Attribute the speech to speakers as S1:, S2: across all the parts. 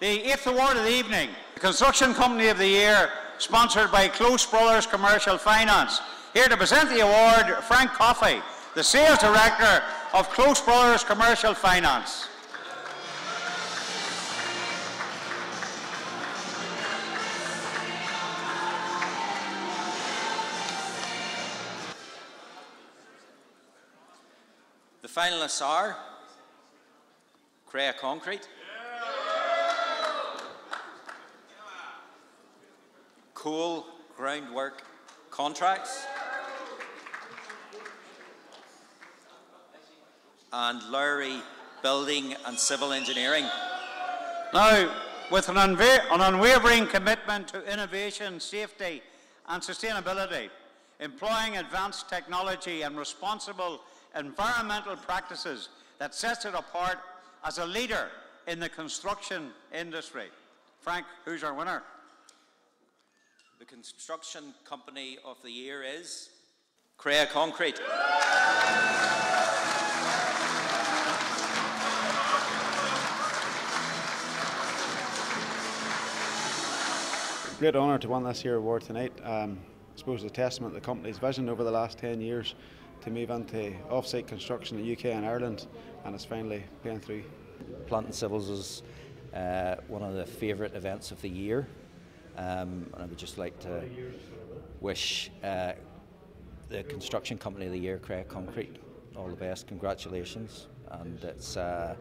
S1: the eighth award of the evening, the Construction Company of the Year, sponsored by Close Brothers Commercial Finance. Here to present the award, Frank Coffey, the Sales Director of Close Brothers Commercial Finance.
S2: The finalists are Creagh Concrete, Cool Groundwork Contracts, and Lowry Building and Civil Engineering.
S1: Now, with an, an unwavering commitment to innovation, safety and sustainability, employing advanced technology and responsible environmental practices that sets it apart as a leader in the construction industry. Frank, who's our winner?
S2: The Construction Company of the Year is Creagh Concrete.
S3: Great honour to win this year award tonight. Um, I suppose it's a testament to the company's vision over the last 10 years to move into off-site construction in the UK and Ireland, and it's finally paying through.
S4: Plant and Civils is uh, one of the favourite events of the year, um, and I would just like to wish uh, the construction company of the year, Creagh Concrete, all the best. Congratulations, and it's uh,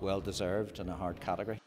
S4: well deserved in a hard category.